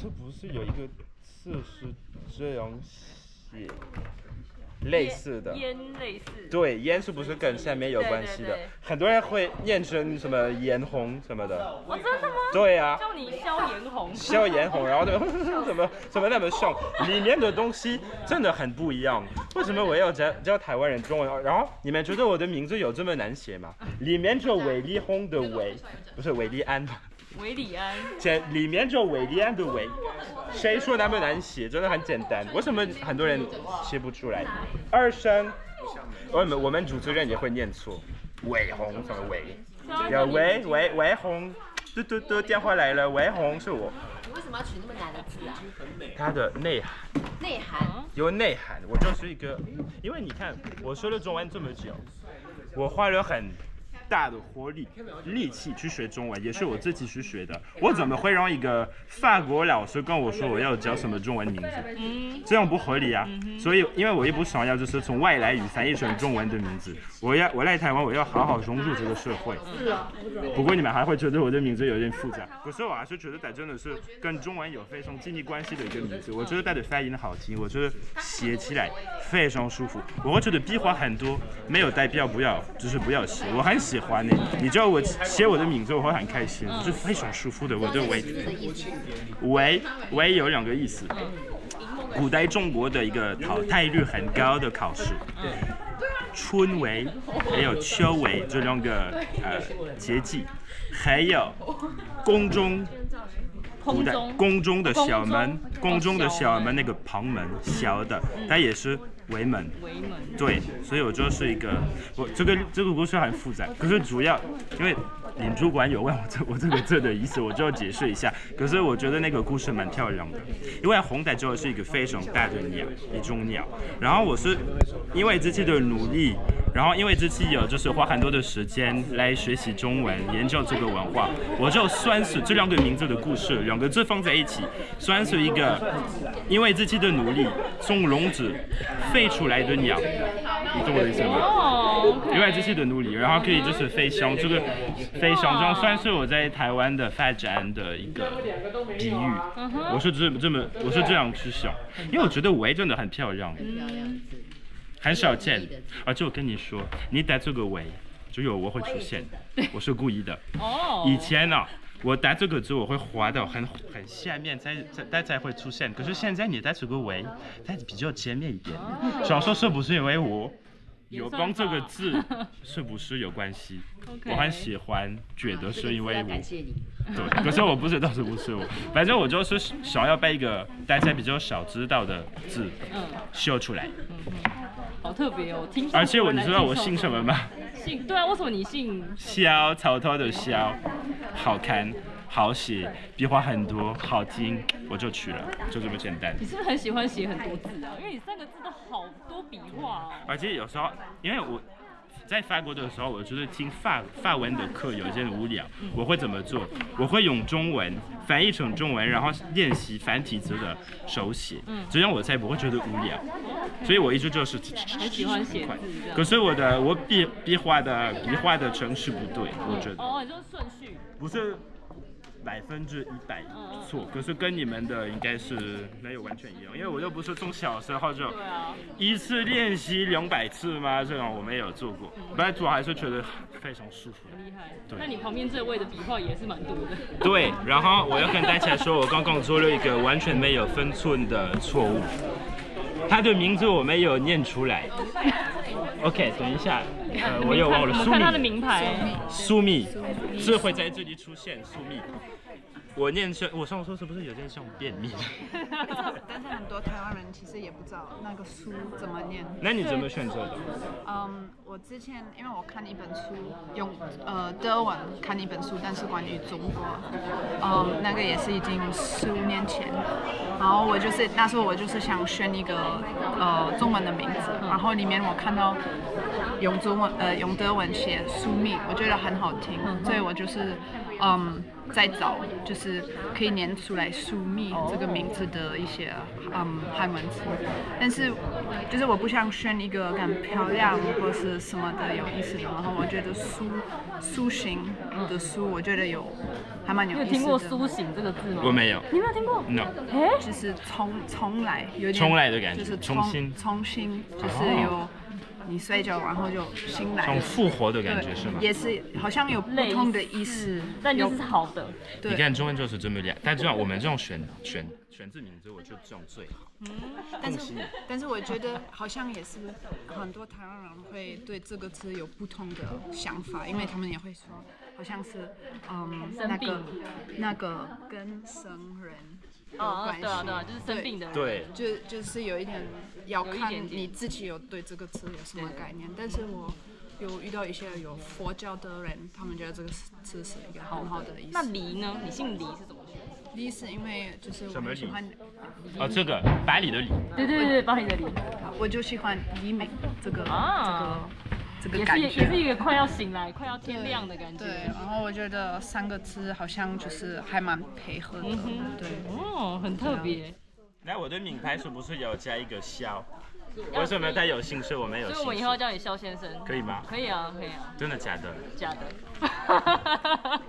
是不是有一个字是这样写？类似的，烟类似。对，烟是不是跟下面有关系的？对对对很多人会念成什么颜红什么的。哦，真的吗？对啊，叫你萧炎红。笑颜红，然后就 怎么怎么那么凶，里面的东西真的很不一样。为什么我要教教台湾人中文？然后你们觉得我的名字有这么难写吗？里面就韦丽红的韦，不是韦力安吧？韦礼安。简里面就韦礼安的韦，谁说那么难写？真的很简单。为什么很多人写不出来？二声，我们我们主持人也会念错，韦红什么韦？要韦韦韦红，嘟嘟嘟，电话来了，韦红是我。你为什么要取那么难的字啊？它的内涵内涵。有内涵，我就是一个，因为你看我说了中文这么久，我花了很大的活力、力气去学中文，也是我自己去学的。我怎么会让一个法国老师跟我说我要叫什么中文名字？嗯，这样不合理啊！所以，因为我也不想要就是从外来语翻译成中文的名字，我要我来台湾，我要好好融入这个社会。不过你们还会觉得我的名字有点复杂，可是我还是觉得它真的是跟中文有非常紧密关系的一个名字。我觉得它的发音好听，我觉得写起来非常舒服。我会觉得笔画很多，没有代表不要，就是不要写。我很喜欢呢，你知道我写我的名字，我会很开心，是非常舒服的。我的维维维有两个意思。古代中国的一个淘汰率很高的考试，春闱还有秋闱这两个呃节气，还有宫中古代。宫中的小门，宫中的小哦门那个旁门小的，它也是围门。对，所以我就是一个，我这个这个故事很复杂，可是主要因为领主管有问我这我这个字的意思，我就要解释一下。可是我觉得那个故事蛮漂亮的，因为红带就是一个非常大的鸟，一种鸟。然后我是因为自己的努力，然后因为自己有就是花很多的时间来学习中文，研究这个文化，我就算是这两个名字的故事，两个字放在一起，算是一个因为自己的努力从笼子飞出来的鸟，你懂我的意思吗？因为自己的努力，然后可以就是飞翔，这个飞翔这样算是我在台湾的发展的一个比喻。我是这这么我是这样去想，因为我觉得围真的很漂亮，很少见。而且我跟你说，你打这个围，只有我会出现，我是故意的。哦。以前呢、我打这个字我会滑到很很下面才才它才会出现，可是现在你打这个围，它比较前面一点。想说是不是因为我有帮这个字是不是有关系？我很喜欢，觉得是因为我。对，可是我不知道是不是我，反正我就是想要把一个大家比较少知道的字嗯秀出来。特别哦，听说而且我你知道我姓姓什么吗？姓对啊，为什么你姓？萧草头的萧，好看、好写，笔画很多，好听，我就取了，就这么简单。你是不是很喜欢写很多字啊？因为你三个字都好多笔画哦。而且有时候，因为我在法国的时候，我觉得听法法文的课有些无聊，我会怎么做？我会用中文翻译成中文，然后练习繁体字的手写，这样我才不会觉得无聊。所以我一直就是很喜欢写字快可是我的我笔笔画的笔画的程序不对，我觉得。哦，你就是顺序。不是百分之一百错，可是跟你们的应该是没有完全一样，因为我又不是从小时候就。一次练习两百次吗？这种我没有做过，但是我还是觉得非常舒服。很厉害。对那你旁边这位的笔画也是蛮多的。对，然后我要跟大家说，我刚刚做了一个完全没有分寸的错误，他的名字我没有念出来。OK，等一下，呃，我又忘了苏我们看他的密，名牌。苏密，字会在这里出现，苏密。我念成，我上次是不是有点像便秘？但是很多台湾人其实也不知道那个书怎么念。那你怎么选择的？嗯，我之前因为我看一本书，用呃德文看一本书，但是关于中国，嗯，那个也是已经十五年前。然后我就是那时候我就是想选一个呃中文的名字，然后里面我看到用中文呃用德文写书名，我觉得很好听，所以我就是嗯在找就是可以念出来苏密这个名字的一些嗯汉文词，但是就是我不想选一个很漂亮或是什么的有意思的，然后我觉得苏苏醒的苏，我觉得有还蛮有意思的。你有听过“苏醒”这个字吗？我没有你没有听过？，no，哎，就是重重来，有点重来的感觉就是重新重新，就是有你睡觉然后就醒来这种，复活的感觉是吗？也是好像有不同的意思，但就有是好的。对你看中文就是这么两，但这样我们这种选选选字名字，我觉得这种最好。嗯但是但是我觉得好像也是很多台湾人会对这个词有不同的想法，因为他们也会说好像是嗯那个那个跟生人有哦关，系，对啊，对啊，就是生病的人。对，就就是有一点要看你自己有对这个词有什么概念，但是我有遇到一些有佛教的人，他们觉得这个词是一个很好的意思那梨。呢？你姓黎是怎么学？第一是因为就是我喜欢，哦，这个百里的里，对对对对，巴黎的黎，我就喜欢黎明这个、啊这个这个也感觉。是也是一个快要醒来、快要天亮的感觉。对，然后我觉得三个字好像就是还蛮配合的，嗯对。哦，很特别。那我的名牌是不是有加一个肖？要为什么带有姓氏我没有所以？我以后叫你肖先生。可以吗？可以啊，可以啊，真的假的？假的。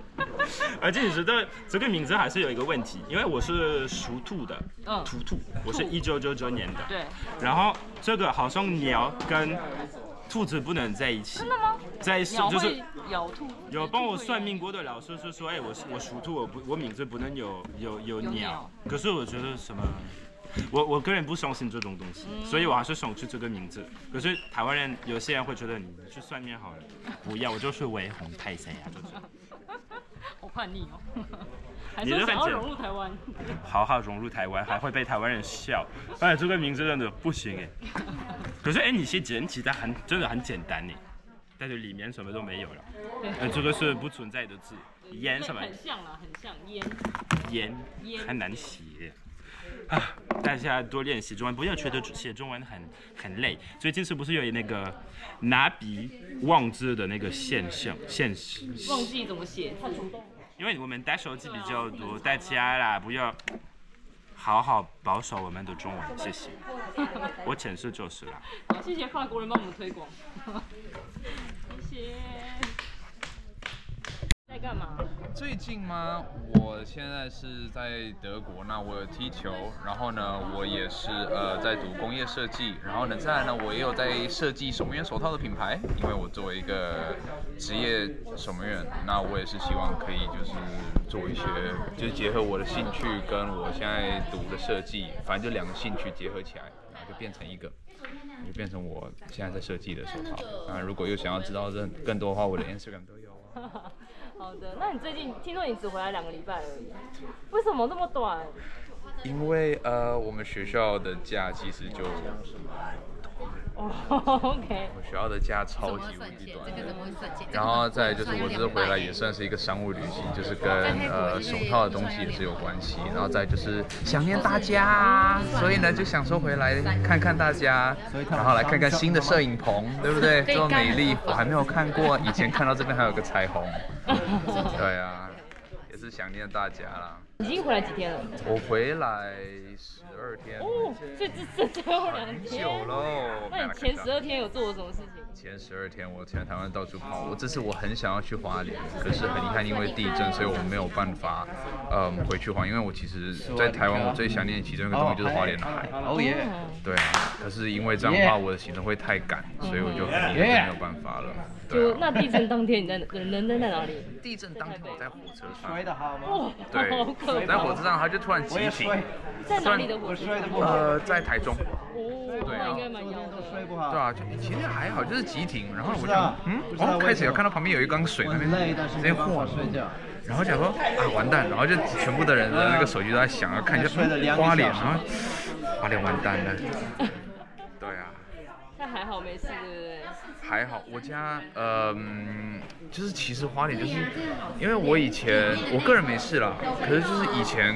而且你知道这个名字还是有一个问题，因为我是属兔的，嗯图兔，我是一九九九年的，对，然后这个好像鸟跟兔子不能在一起，真的吗？在鸟就是会咬兔。有帮我算命过的老师是说，哎，我是我属兔，我不我名字不能有有有鸟。可是我觉得什么，我我个人不相信这种东西，嗯所以我还是想去这个名字。可是台湾人有些人会觉得你去算命好了，不要，我就是为红泰山呀，就是好叛逆哦。还你说想要融入台湾。好好融入台湾，还会被台湾人笑。哎，这个名字真的不行哎。可是哎，你写简体的很真的很简单呢，但是里面什么都没有了。呃，这个是不存在的字，烟什么很像了，很像烟。烟烟很难写啊！大家多练习中文，不要觉得写中文很很累。最近是不是有那个拿笔忘字的那个现象现实？忘记怎么写，太冲动。因为我们带手机比较多，大家啦不要好好保守我们的中文，谢谢。我解释就是了。谢谢法国人帮我们推广。谢谢。在干嘛？最近吗？我现在是在德国，那我有踢球，然后呢，我也是呃在读工业设计，然后呢，再呢，我也有在设计守门员手套的品牌，因为我作为一个职业守门员，那我也是希望可以就是做一些，就是结合我的兴趣跟我现在读的设计，反正就两个兴趣结合起来，然后就变成一个。就变成我现在在设计的手套。那如果又想要知道更更多的话，我的 Instagram 都有哦。好的，那你最近听说你只回来两个礼拜而已，为什么那么短？因为呃，我们学校的假其实就哦，OK，我们学校的家超级无敌短？然后再就是我这次回来也算是一个商务旅行，就是跟呃手套的东西也是有关系。然后再就是想念大家，所以呢就想说回来看看大家，然后来看看新的摄影棚，对不对？这么美丽，我还没有看过，以前看到这边还有个彩虹。对啊，也是想念大家啦。已经回来几天了？我回来十二天，哦，所以这这最后两很天。久喽。那你前十二天有做了什么事情？前十二天我全台湾到处跑，我这次我很想要去花莲，可是很遗憾因为地震，所以我没有办法，嗯，回去花。因为我其实，在台湾我最想念其中一个东西就是花莲的海。哦耶！对啊，可是因为这样的话，我的行程会太赶，所以我就很遗憾就没有办法了。对就啊，那地震当天你在人人人在哪里？地震当天我在火车上摔，得好吗？哇，对在！火车上他就突然我急停，在哪里的火车？呃，在台中。哦，对啊那应该蛮摇都睡的。不好。对啊，就其实还好，就是急停，然后我就嗯哦，开始为什么有看到旁边有一缸水那边直接晃。然后想说啊完蛋，然后就全部的人的那个手机都在响，要看一下花脸，然后花脸完蛋了。对啊，但还好没事，对不对？还好我家嗯，就是其实花脸就是因为我以前我个人没事啦，可是就是以前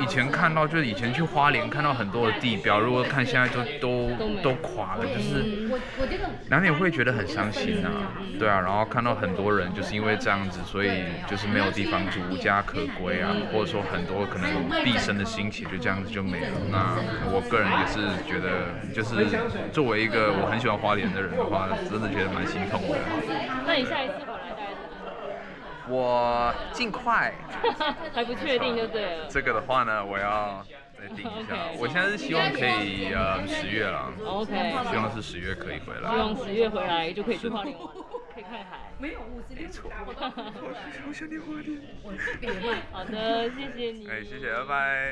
以前看到就是以前去花莲看到很多的地标，如果看现在就都都垮了，就是难免会觉得很伤心啊。对啊，然后看到很多人就是因为这样子，所以就是没有地方住，无家可归啊，或者说很多可能毕生的心血就这样子就没了。那我个人也是觉得，就是作为一个我很喜欢花莲的人的话，真的觉得蛮心痛的。那你下一次回来大概什么时我尽快。候？还不确定就对了。这个的话呢，我要再定一下。我现在是希望可以呃十月了，OK，希望是十月可以回来。希望十月回来就可以去花莲玩，可以看海。没错。我想 去花莲。好的，谢谢你。哎，谢谢，拜拜。